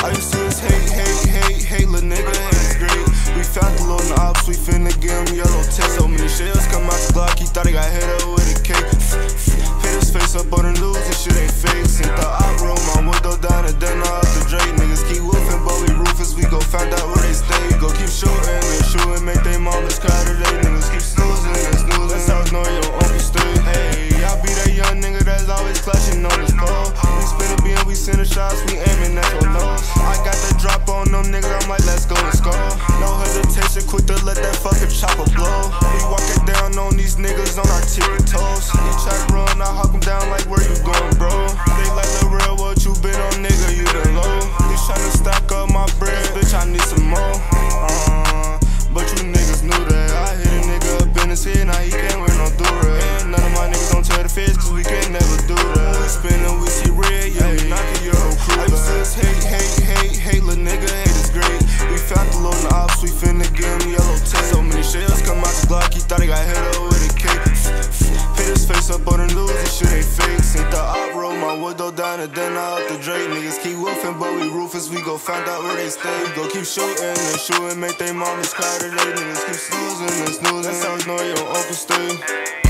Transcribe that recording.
I used to just hate, hate, hate, hate, little nigga, it's great. We found the little ops, we finna give him yellow test. So many shells come out the block, he thought he got hit up with a cake. Hit his face up on the news, this shit ain't fake. Sent the op room, my window down and then off the Drake. Niggas keep whooping, but we ruthless, we go find out where they stay. Go keep shooting and shooting, make they mamas cry today. Niggas keep snoozing and snoozing, that's how know your uncle stay. Hey, I be that young nigga that's always clutching on his pole. We spin a beam, we send the shots, we aiming at your nose let's go. Roll, down and then out the Drake. Niggas keep woofing, but we Rufus, we go find out where they stay. We go keep shooting and shooting, make they mamas cry today. Niggas keep snoozing and snoozing, that's how you know your uncle stay.